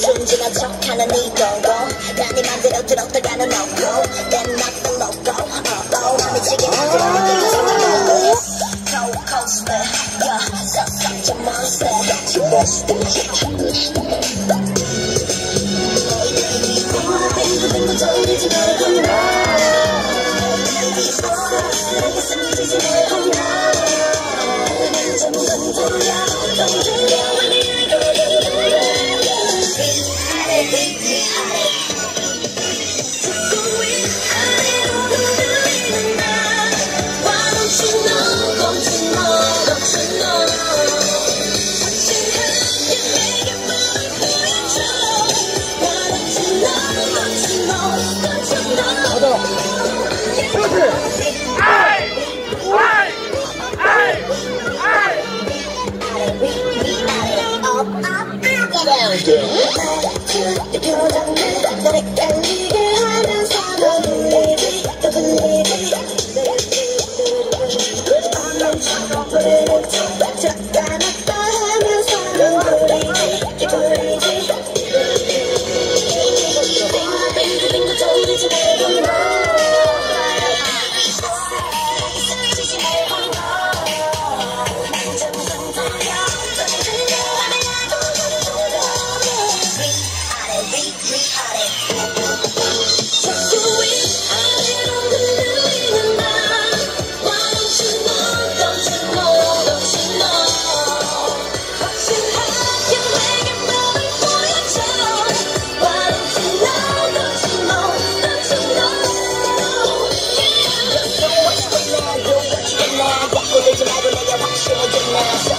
숨지는 척하는 네 도고 난이 맘대로 들었다가는 놓고 내 맘도 놓고 어어 미치게 만들어 내게 생각하는 거야 Cold coaster Yeah, such a monster Such a monster Such a monster Hey baby, oh, 이거 먼저 이러지 말고 Oh, baby, oh, 내게 숨기지 말고 down.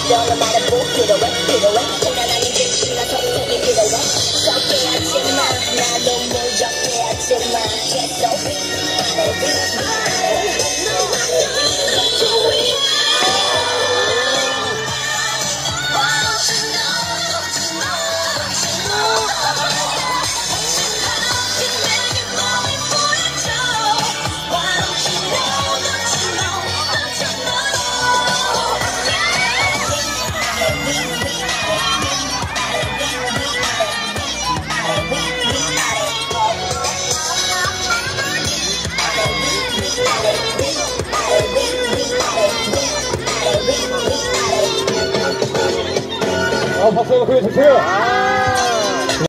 don't know about it. 아, 박수 한번 보여주세요.